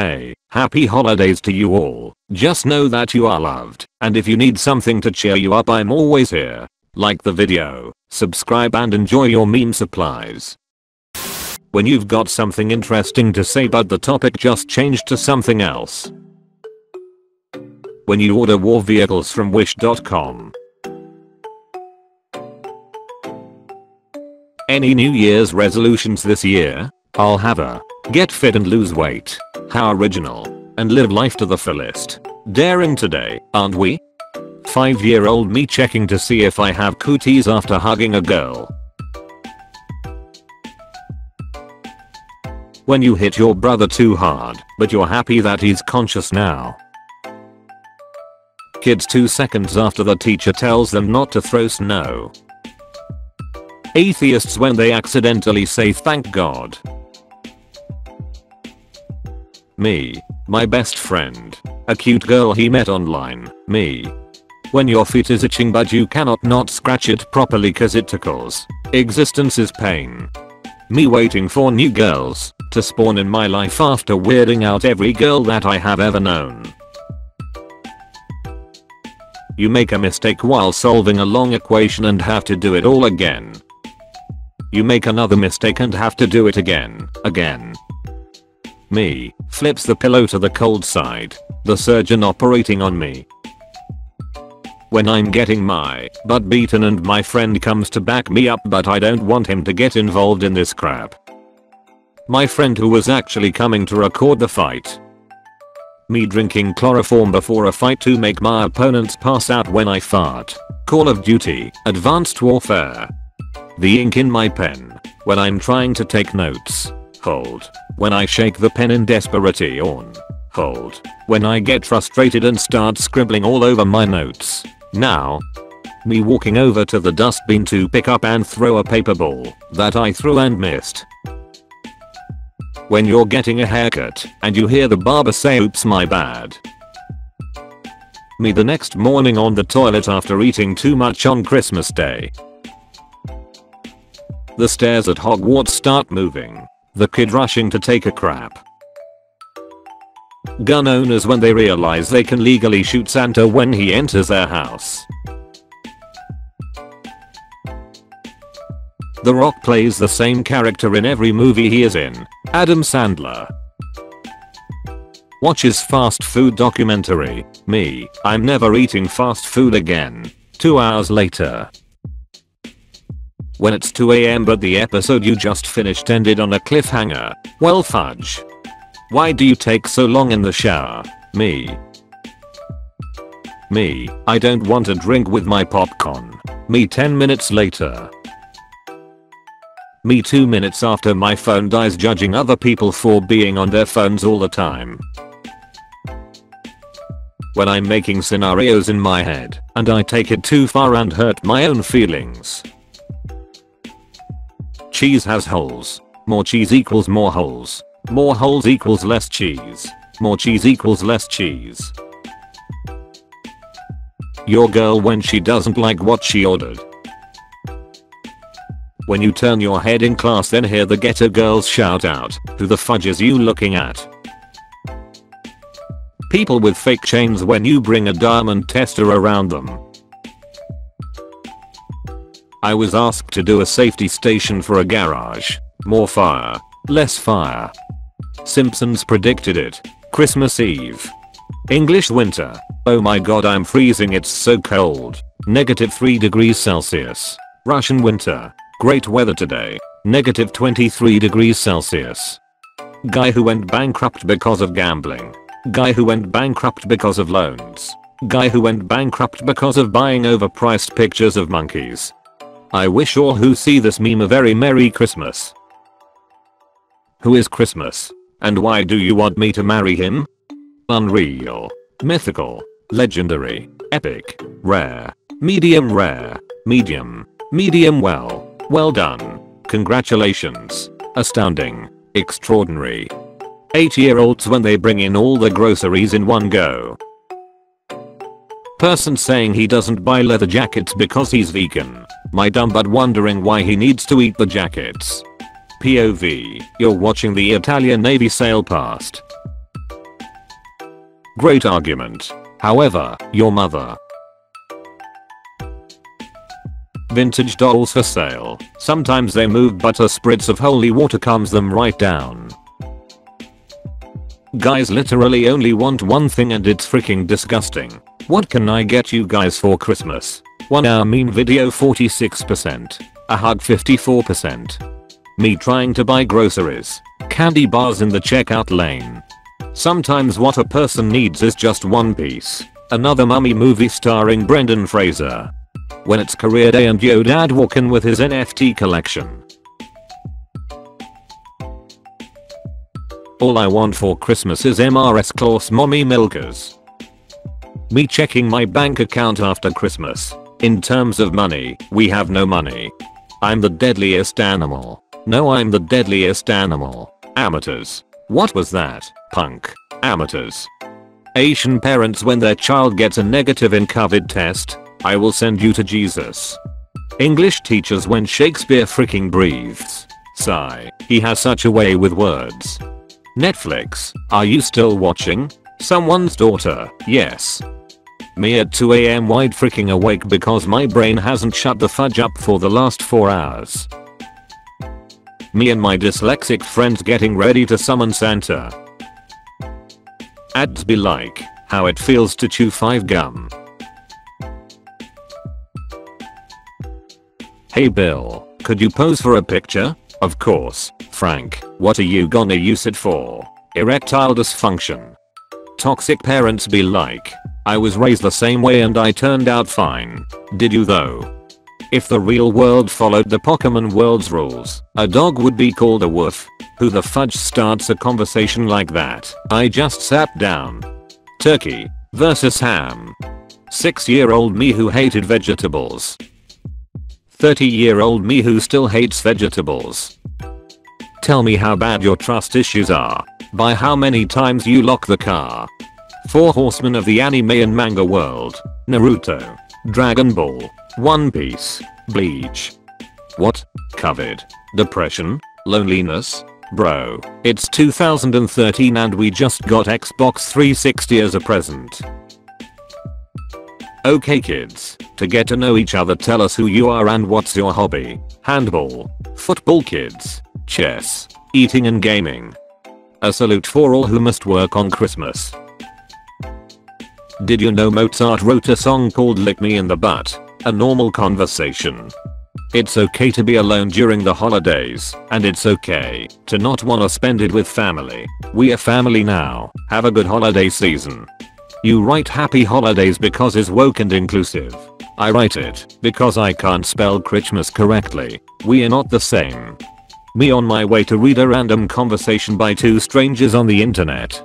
Hey, happy holidays to you all. Just know that you are loved, and if you need something to cheer you up I'm always here. Like the video, subscribe and enjoy your meme supplies. When you've got something interesting to say but the topic just changed to something else. When you order war vehicles from wish.com. Any New Year's resolutions this year? I'll have a get fit and lose weight. How original. And live life to the fullest. Daring today, aren't we? 5 year old me checking to see if I have cooties after hugging a girl. When you hit your brother too hard, but you're happy that he's conscious now. Kids 2 seconds after the teacher tells them not to throw snow. Atheists when they accidentally say thank god. Me. My best friend. A cute girl he met online. Me. When your feet is itching but you cannot not scratch it properly cause it tickles. Existence is pain. Me waiting for new girls to spawn in my life after weirding out every girl that I have ever known. You make a mistake while solving a long equation and have to do it all again. You make another mistake and have to do it again, again. Me, flips the pillow to the cold side. The surgeon operating on me. When I'm getting my butt beaten and my friend comes to back me up but I don't want him to get involved in this crap. My friend who was actually coming to record the fight. Me drinking chloroform before a fight to make my opponents pass out when I fart. Call of Duty, Advanced Warfare. The ink in my pen. When I'm trying to take notes. Hold. When I shake the pen in desperation. Hold. When I get frustrated and start scribbling all over my notes. Now. Me walking over to the dustbin to pick up and throw a paper ball that I threw and missed. When you're getting a haircut and you hear the barber say oops my bad. Me the next morning on the toilet after eating too much on Christmas day. The stairs at Hogwarts start moving. The kid rushing to take a crap. Gun owners when they realize they can legally shoot Santa when he enters their house. The Rock plays the same character in every movie he is in. Adam Sandler. Watches fast food documentary. Me, I'm never eating fast food again. 2 hours later. When it's 2am but the episode you just finished ended on a cliffhanger. Well fudge. Why do you take so long in the shower? Me. Me, I don't want a drink with my popcorn. Me 10 minutes later. Me 2 minutes after my phone dies judging other people for being on their phones all the time. When I'm making scenarios in my head and I take it too far and hurt my own feelings. Cheese has holes. More cheese equals more holes. More holes equals less cheese. More cheese equals less cheese. Your girl when she doesn't like what she ordered. When you turn your head in class then hear the ghetto girls shout out, who the fudge is you looking at? People with fake chains when you bring a diamond tester around them. I was asked to do a safety station for a garage. More fire. Less fire. Simpsons predicted it. Christmas Eve. English winter. Oh my god I'm freezing it's so cold. Negative 3 degrees Celsius. Russian winter. Great weather today. Negative 23 degrees Celsius. Guy who went bankrupt because of gambling. Guy who went bankrupt because of loans. Guy who went bankrupt because of buying overpriced pictures of monkeys. I wish all who see this meme a very merry Christmas. Who is Christmas? And why do you want me to marry him? Unreal. Mythical. Legendary. Epic. Rare. Medium rare. Medium. Medium well. Well done. Congratulations. Astounding. Extraordinary. 8 year olds when they bring in all the groceries in one go. Person saying he doesn't buy leather jackets because he's vegan. My dumb but wondering why he needs to eat the jackets. POV, you're watching the Italian Navy sail past. Great argument. However, your mother. Vintage dolls for sale. Sometimes they move but a spritz of holy water calms them right down. Guys literally only want one thing and it's freaking disgusting. What can I get you guys for Christmas? 1 hour meme video 46%. A hug 54%. Me trying to buy groceries. Candy bars in the checkout lane. Sometimes what a person needs is just one piece. Another mummy movie starring Brendan Fraser when it's career day and yo dad walking with his NFT collection. All I want for Christmas is MRS Claus mommy milkers. Me checking my bank account after Christmas. In terms of money, we have no money. I'm the deadliest animal. No I'm the deadliest animal. Amateurs. What was that? Punk. Amateurs. Asian parents when their child gets a negative in COVID test, I will send you to Jesus. English teachers when Shakespeare freaking breathes. Sigh, he has such a way with words. Netflix, are you still watching? Someone's daughter, yes. Me at 2am wide freaking awake because my brain hasn't shut the fudge up for the last 4 hours. Me and my dyslexic friends getting ready to summon Santa. Ads be like, how it feels to chew 5 gum. Hey Bill, could you pose for a picture? Of course, Frank, what are you gonna use it for? Erectile dysfunction. Toxic parents be like, I was raised the same way and I turned out fine. Did you though? If the real world followed the Pokemon world's rules, a dog would be called a wolf. Who the fudge starts a conversation like that? I just sat down. Turkey versus ham. 6 year old me who hated vegetables 30 year old me who still hates vegetables. Tell me how bad your trust issues are. By how many times you lock the car. Four horsemen of the anime and manga world. Naruto. Dragon Ball. One Piece. Bleach. What? COVID. Depression? Loneliness? Bro, it's 2013 and we just got Xbox 360 as a present. Okay kids, to get to know each other tell us who you are and what's your hobby. Handball. Football kids. Chess. Eating and gaming. A salute for all who must work on Christmas. Did you know Mozart wrote a song called Lick Me in the Butt? A normal conversation. It's okay to be alone during the holidays, and it's okay to not wanna spend it with family. We are family now, have a good holiday season. You write happy holidays because it's woke and inclusive. I write it because I can't spell Christmas correctly. We are not the same. Me on my way to read a random conversation by two strangers on the internet.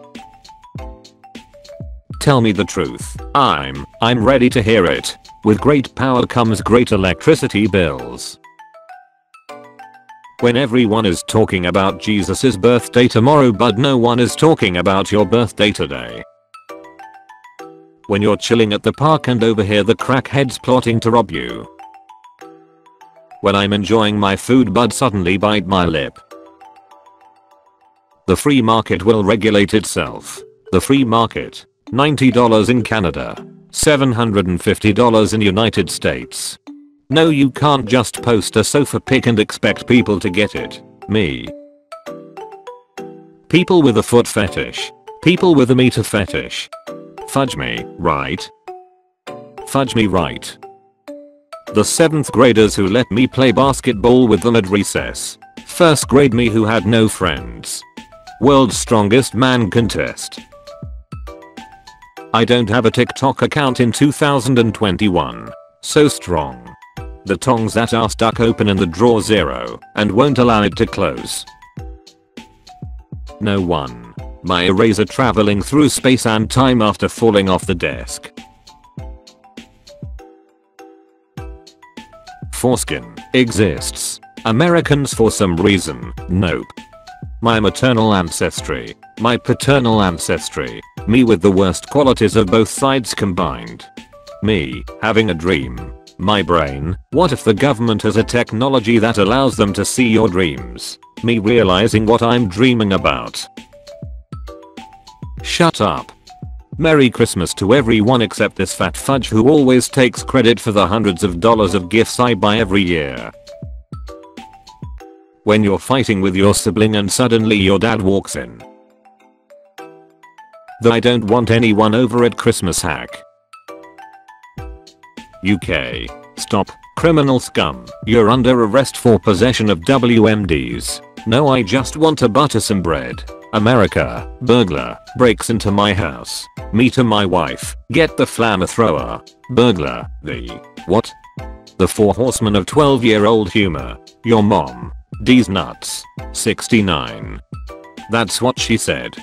Tell me the truth. I'm, I'm ready to hear it. With great power comes great electricity bills. When everyone is talking about Jesus' birthday tomorrow but no one is talking about your birthday today. When you're chilling at the park and overhear the crackheads plotting to rob you. When I'm enjoying my food but suddenly bite my lip. The free market will regulate itself. The free market. $90 in Canada. $750 in United States. No you can't just post a sofa pic and expect people to get it. Me. People with a foot fetish. People with a meter fetish. Fudge me, right? Fudge me right. The 7th graders who let me play basketball with them at recess. First grade me who had no friends. World's strongest man contest. I don't have a TikTok account in 2021. So strong. The tongs that are stuck open in the drawer zero and won't allow it to close. No one. My eraser traveling through space and time after falling off the desk. Foreskin exists. Americans for some reason, nope. My maternal ancestry, my paternal ancestry, me with the worst qualities of both sides combined. Me, having a dream. My brain, what if the government has a technology that allows them to see your dreams? Me realizing what I'm dreaming about. Shut up. Merry Christmas to everyone except this fat fudge who always takes credit for the hundreds of dollars of gifts I buy every year. When you're fighting with your sibling and suddenly your dad walks in. The I don't want anyone over at Christmas hack. UK. Stop. Criminal scum. You're under arrest for possession of WMDs. No I just want to butter some bread. America. Burglar. Breaks into my house. Me to my wife. Get the flamethrower. Burglar. The. What? The four horsemen of 12 year old humor. Your mom. D's nuts. 69. That's what she said.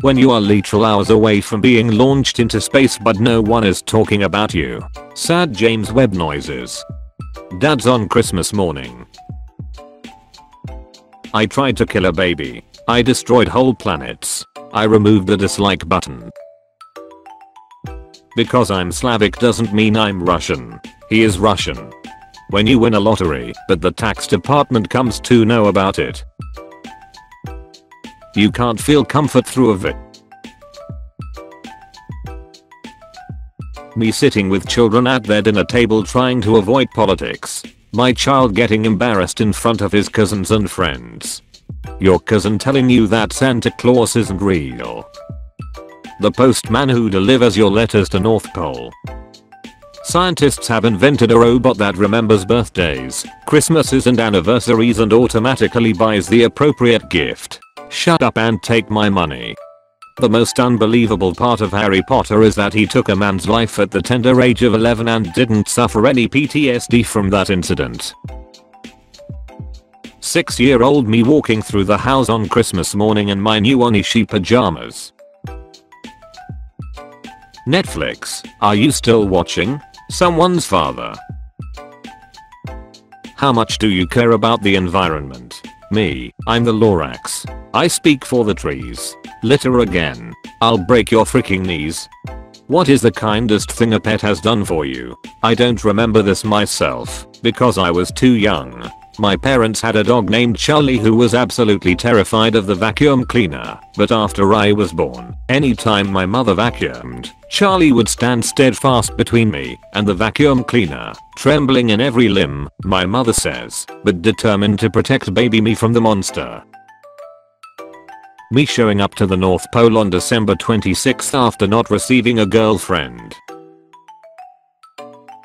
When you are literal hours away from being launched into space but no one is talking about you. Sad James Webb noises. Dad's on Christmas morning. I tried to kill a baby. I destroyed whole planets. I removed the dislike button. Because I'm Slavic doesn't mean I'm Russian. He is Russian. When you win a lottery, but the tax department comes to know about it, you can't feel comfort through of it. Me sitting with children at their dinner table trying to avoid politics. My child getting embarrassed in front of his cousins and friends. Your cousin telling you that Santa Claus isn't real. The postman who delivers your letters to North Pole. Scientists have invented a robot that remembers birthdays, Christmases and anniversaries and automatically buys the appropriate gift. Shut up and take my money. The most unbelievable part of Harry Potter is that he took a man's life at the tender age of 11 and didn't suffer any PTSD from that incident. 6 year old me walking through the house on Christmas morning in my new Onishi pajamas. Netflix, are you still watching? Someone's father. How much do you care about the environment? Me, I'm the Lorax. I speak for the trees. Litter again. I'll break your freaking knees. What is the kindest thing a pet has done for you? I don't remember this myself, because I was too young. My parents had a dog named Charlie who was absolutely terrified of the vacuum cleaner, but after I was born, anytime my mother vacuumed, Charlie would stand steadfast between me and the vacuum cleaner, trembling in every limb, my mother says, but determined to protect baby me from the monster. Me showing up to the North Pole on December 26th after not receiving a girlfriend.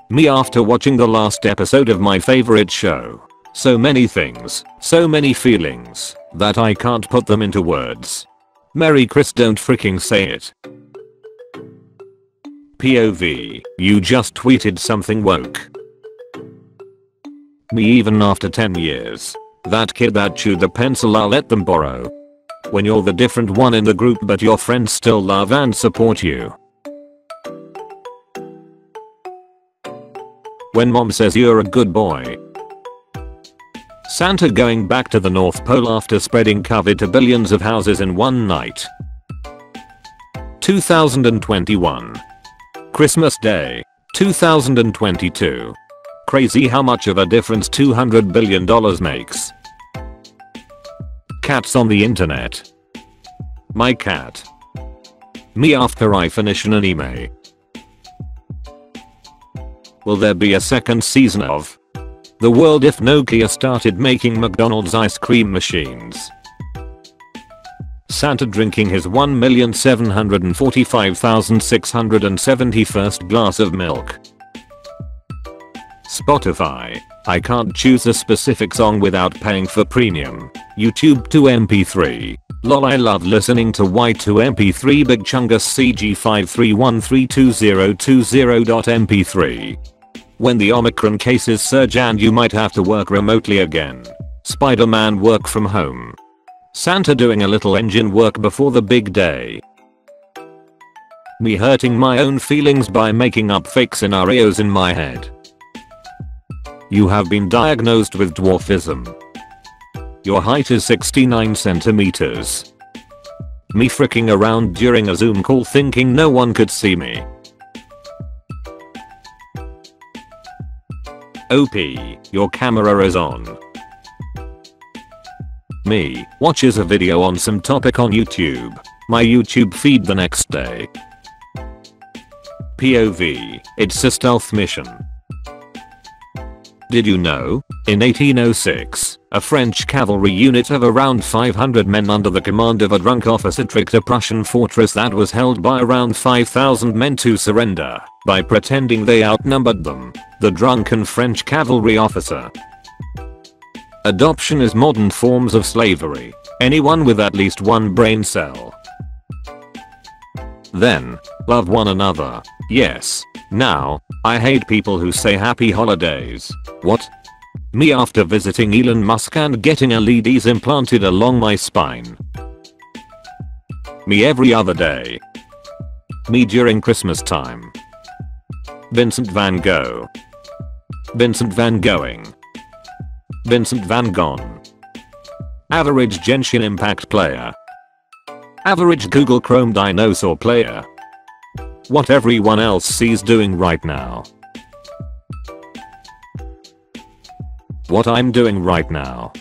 Me after watching the last episode of my favorite show. So many things, so many feelings, that I can't put them into words. Merry Chris don't freaking say it. POV, you just tweeted something woke. Me even after 10 years. That kid that chewed the pencil I'll let them borrow when you're the different one in the group but your friends still love and support you. When mom says you're a good boy. Santa going back to the North Pole after spreading COVID to billions of houses in one night. 2021. Christmas Day. 2022. Crazy how much of a difference $200 billion makes cats on the internet. My cat. Me after I finish an anime. Will there be a second season of The World if Nokia started making McDonald's ice cream machines? Santa drinking his 1,745,671st glass of milk. Spotify. I can't choose a specific song without paying for premium. YouTube to MP3. Lol I love listening to Y2MP3 Big Chungus CG53132020.mp3. When the Omicron cases surge and you might have to work remotely again. Spider-Man work from home. Santa doing a little engine work before the big day. Me hurting my own feelings by making up fake scenarios in my head. You have been diagnosed with dwarfism. Your height is 69 centimeters. Me fricking around during a zoom call thinking no one could see me. OP, your camera is on. Me, watches a video on some topic on YouTube. My YouTube feed the next day. POV, it's a stealth mission. Did you know? In 1806, a French cavalry unit of around 500 men under the command of a drunk officer tricked a Prussian fortress that was held by around 5,000 men to surrender by pretending they outnumbered them. The drunken French cavalry officer. Adoption is modern forms of slavery. Anyone with at least one brain cell. Then, love one another. Yes. Now, I hate people who say happy holidays. What? Me after visiting Elon Musk and getting LEDs implanted along my spine. Me every other day. Me during Christmas time. Vincent van Gogh. Vincent van Going. Vincent van Gogh. Average Genshin Impact player. Average Google Chrome dinosaur player. What everyone else sees doing right now. What I'm doing right now.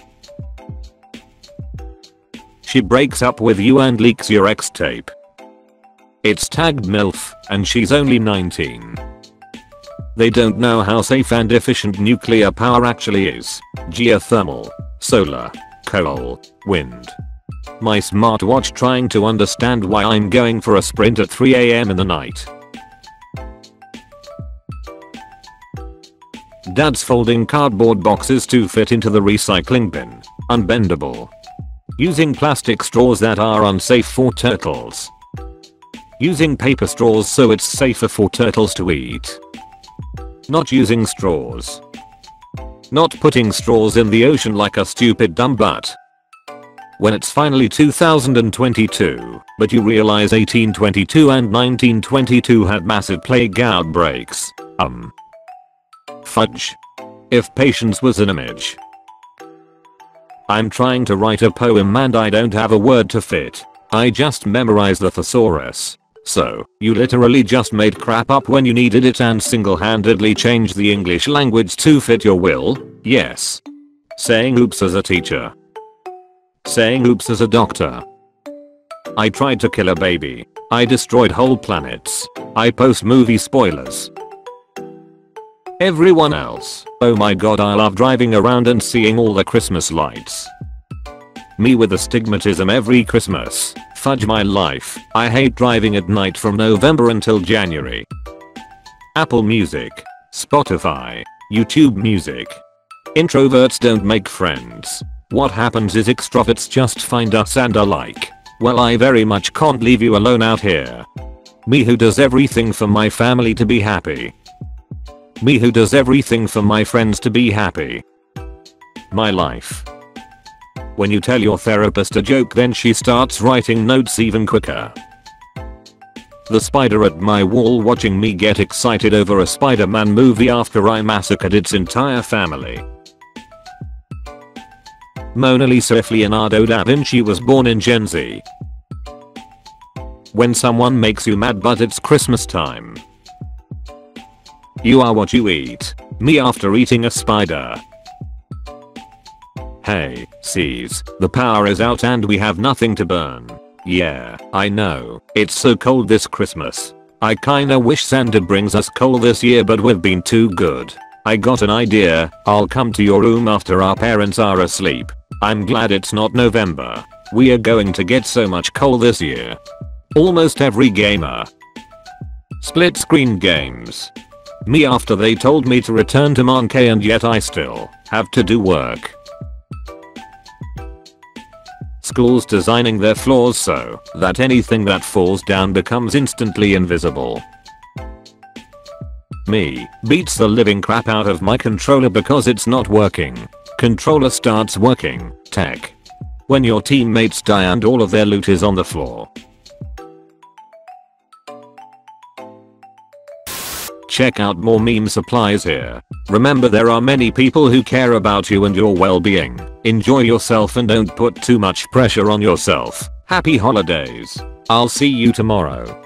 She breaks up with you and leaks your ex tape. It's tagged MILF and she's only 19. They don't know how safe and efficient nuclear power actually is. Geothermal, solar, coal, wind. My smartwatch trying to understand why I'm going for a sprint at 3am in the night. Dad's folding cardboard boxes to fit into the recycling bin. Unbendable. Using plastic straws that are unsafe for turtles. Using paper straws so it's safer for turtles to eat. Not using straws. Not putting straws in the ocean like a stupid dumb butt when it's finally 2022, but you realize 1822 and 1922 had massive plague outbreaks. Um. Fudge. If patience was an image. I'm trying to write a poem and I don't have a word to fit. I just memorize the thesaurus. So, you literally just made crap up when you needed it and single-handedly changed the English language to fit your will? Yes. Saying oops as a teacher. Saying oops as a doctor. I tried to kill a baby. I destroyed whole planets. I post movie spoilers. Everyone else. Oh my god I love driving around and seeing all the Christmas lights. Me with astigmatism every Christmas. Fudge my life. I hate driving at night from November until January. Apple Music. Spotify. YouTube Music. Introverts don't make friends. What happens is extroverts just find us and are like, well I very much can't leave you alone out here. Me who does everything for my family to be happy. Me who does everything for my friends to be happy. My life. When you tell your therapist a joke then she starts writing notes even quicker. The spider at my wall watching me get excited over a Spider-Man movie after I massacred its entire family. Mona Lisa if Leonardo da Vinci was born in Gen Z. When someone makes you mad but it's Christmas time. You are what you eat. Me after eating a spider. Hey, sees, the power is out and we have nothing to burn. Yeah, I know, it's so cold this Christmas. I kinda wish Santa brings us coal this year but we've been too good. I got an idea, I'll come to your room after our parents are asleep. I'm glad it's not November. We are going to get so much coal this year. Almost every gamer. Split screen games. Me after they told me to return to Monkey and yet I still have to do work. Schools designing their floors so that anything that falls down becomes instantly invisible. Me beats the living crap out of my controller because it's not working. Controller starts working. Tech. When your teammates die and all of their loot is on the floor. Check out more meme supplies here. Remember there are many people who care about you and your well-being. Enjoy yourself and don't put too much pressure on yourself. Happy holidays. I'll see you tomorrow.